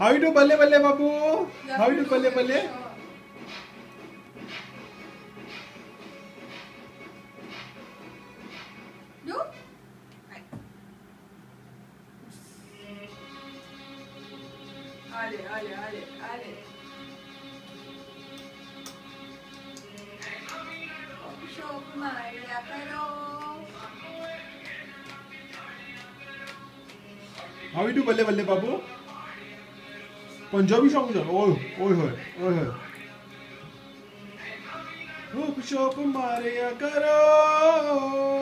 How do बल्ले बल्ले बाबू how do बल्ले बल्ले Do? Ale, ale, ale, ale. शोक माया करो हाउ यू डू बल्ले बल्ले बाबू Punjabi song güzel. Oy, oy hoy, oy hoy. Hoop şop Maria Karo.